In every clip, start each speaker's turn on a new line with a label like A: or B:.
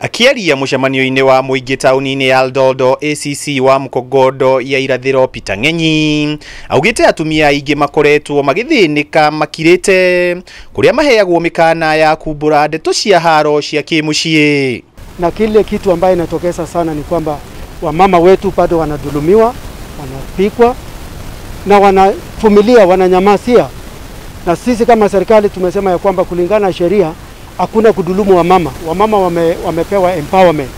A: Akĩaria mũcemanio-inĩ wa mũingĩ taũni-inĩ ya Aldondo ACC wa mkogodo ya irathĩro Peter Ng'enyi augĩte atumia aingĩ makoretwo magĩthĩnĩka makirĩte kũrĩa maheagwo mĩkana ya kumbũra ndeto cia haro cia kĩmũciĩ
B: na kile kitu ambayo inatokeza sana ni kwamba wamama wetu bado wanadhulumiwa, wanapikwa na wanavumilia, wananyamasia. Na sisi kama serikali tumesema ya kwamba kulingana na sheria hakuna kudhulumu wamama. Wamama wame, wamepewa empowerment,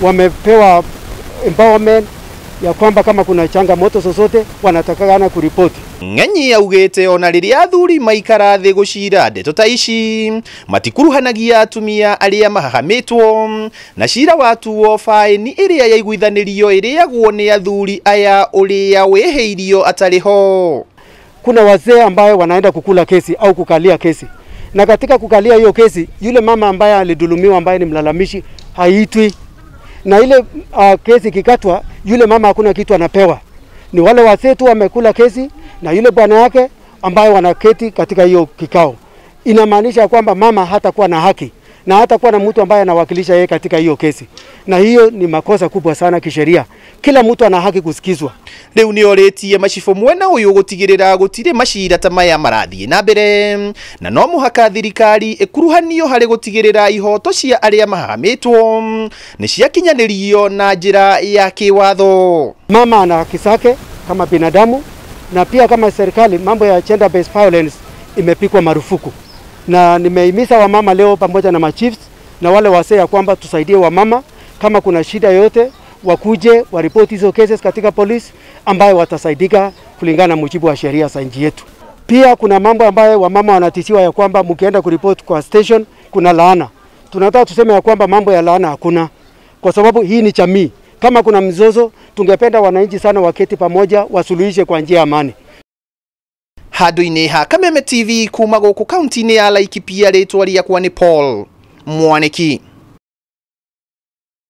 B: wamepewa empowerment ya kwamba kama kuna changamoto zozote wanatakana kuripoti.
A: Ng'enyi augĩte ona riria athuri maikara thi gucira ndeto ta ici. Matikuruhanagia atumia aria mahahamitwo. Na cira watuo faini iria yaiguithanirio iriagwo ni athuri aya uria wĩhĩirio atari ho.
B: Kuna wazee ambayo wanaenda kukula kesi au kukalia kesi, na katika kukalia hiyo kesi, yule mama ambaye alidhulumiwa ambaye ni mlalamishi haitwi, na ile uh, kesi ikikatwa, yule mama hakuna kitu anapewa. Ni wale wazee tu wamekula kesi na yule bwana yake ambaye wanaketi katika hiyo kikao. Inamaanisha kwamba mama hatakuwa na haki na hata kuwa na mtu ambaye anawakilisha yeye katika hiyo kesi, na hiyo ni makosa kubwa sana kisheria. Kila mtu ana haki kusikizwa.
A: riu ni orĩtie macibũ mwena uyu gutigirira gutire macira ta maya marathie na mbere na no muhaka thirikari ikuruhanio hari gutigirira ihoto cia arĩa ni cia ciakinyanĩrio na njira ya kiwatho.
B: Mama ana haki zake kama binadamu, na pia kama serikali, mambo ya gender based violence imepikwa marufuku, na nimehimiza wamama leo pamoja na machiefs na wale wasee ya kwamba tusaidie wamama, kama kuna shida yoyote wakuje waripoti hizo cases katika polisi ambayo watasaidika kulingana na mujibu wa sheria za nchi yetu. Pia kuna mambo ambayo wamama wanatishiwa ya kwamba mkienda kuripoti kwa station kuna laana. Tunataka tuseme ya kwamba mambo ya laana hakuna, kwa sababu hii ni jamii. Kama kuna mzozo, tungependa wananchi sana waketi pamoja, wasuluhishe kwa njia ya amani.
A: Handũ-inĩ ha kameme tv kuma gũkũ kaunti-inĩ ya laikipia rĩtwa rĩakwa nĩ paul mwanĩki